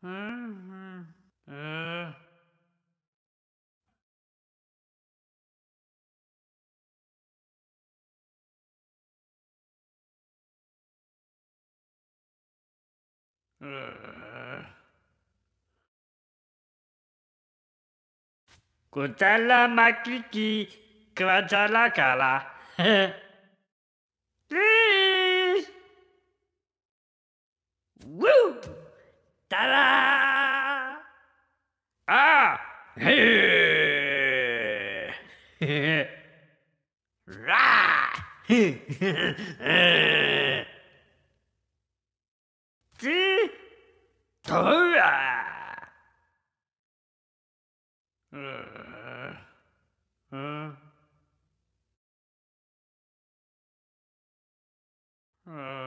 Uh. Kutala makiki kwajala kala. Woo! へえへえうん